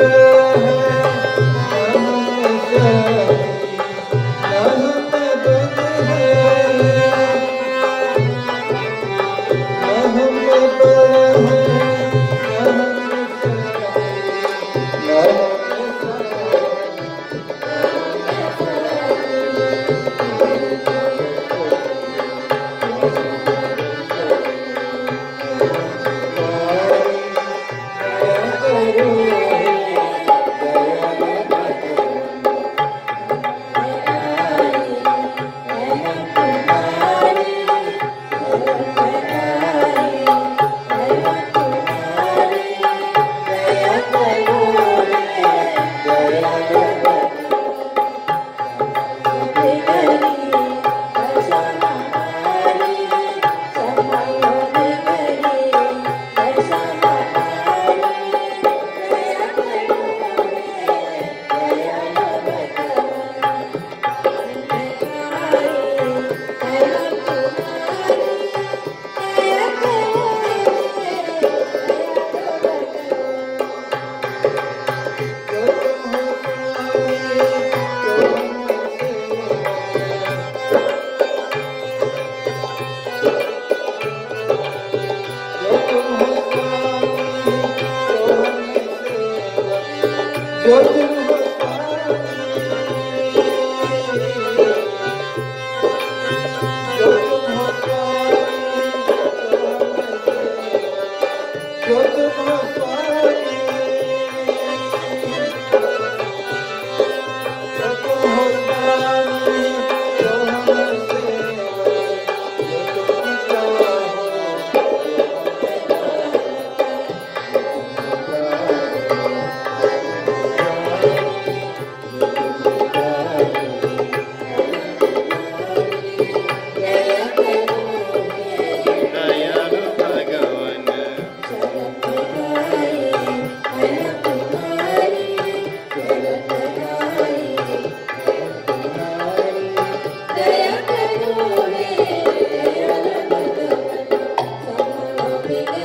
दयालु Thank